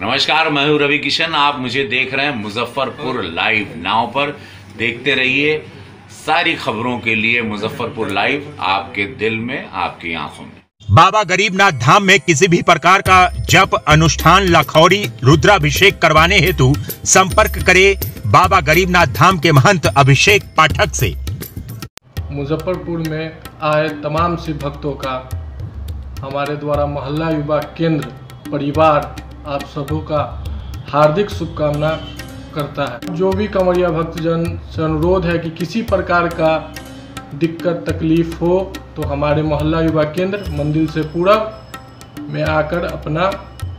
नमस्कार मैं हूँ रवि किशन आप मुझे देख रहे हैं मुजफ्फरपुर लाइव नाव पर। देखते रहिए सारी खबरों के लिए मुजफ्फरपुर लाइव आपके दिल में आपकी आँखों में। बाबा गरीबनाथ धाम में किसी भी प्रकार का जप अनुष्ठान लखौरी रुद्राभिषेक करवाने हेतु संपर्क करें बाबा गरीबनाथ धाम के महंत अभिषेक पाठक से। मुजफ्फरपुर में आए तमाम शिव भक्तों का हमारे द्वारा मोहल्ला युवा केंद्र परिवार आप सबों का हार्दिक शुभकामना करता है। जो भी कंवरिया भक्तजन से अनुरोध है कि किसी प्रकार का दिक्कत, तकलीफ़ हो तो हमारे मोहल्ला युवा केंद्र मंदिर से पूरब में आकर अपना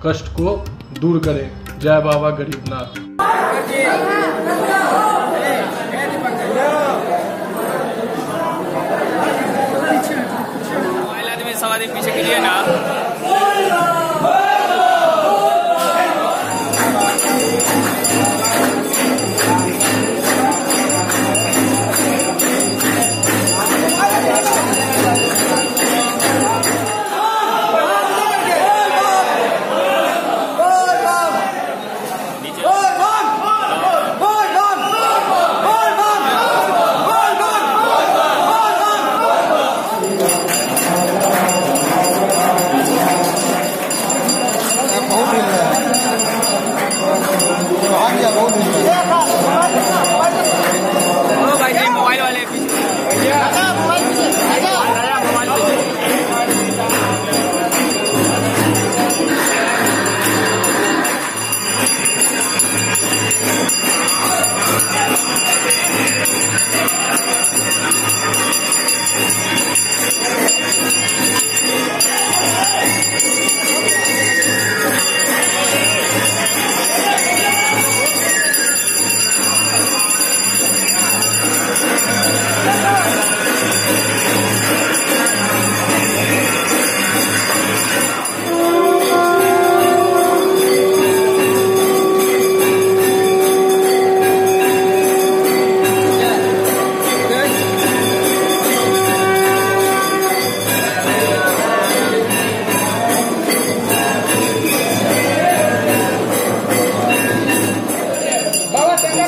कष्ट को दूर करें। जय बाबा गरीबनाथ पीछे गिरिए ना।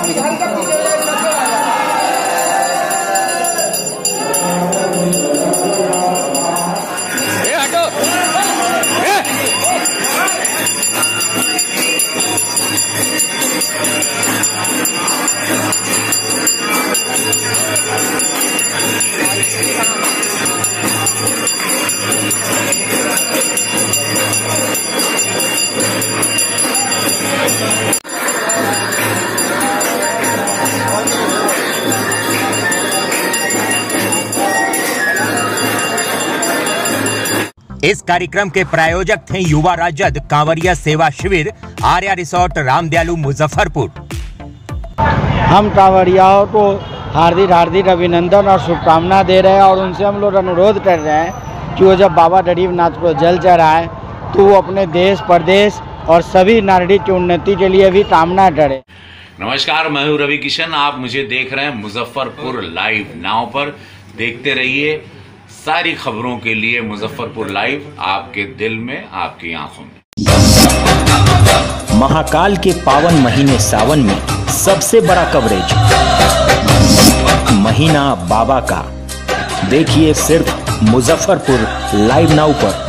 बिहार का इस कार्यक्रम के प्रायोजक थे युवा राजद कांवरिया सेवा शिविर आर्या रिसोर्ट रामदयालु मुजफ्फरपुर। हम कांवरियाओं को हार्दिक हार्दिक अभिनंदन और शुभकामना दे रहे हैं और उनसे हम लोग अनुरोध कर रहे हैं कि वो जब बाबा गरीबनाथ को जल चढ़ाए तो वो अपने देश प्रदेश और सभी नागरिक की उन्नति के लिए भी कामना करें। नमस्कार मैं हूँ रवि किशन आप मुझे देख रहे हैं मुजफ्फरपुर लाइव नाव पर। देखते रहिए। सारी खबरों के लिए मुजफ्फरपुर लाइव आपके दिल में, आपकी आँखों में। महाकाल के पावन महीने सावन में सबसे बड़ा कवरेज, महीना बाबा का। देखिए सिर्फ़ मुजफ्फरपुर लाइव नाउ पर।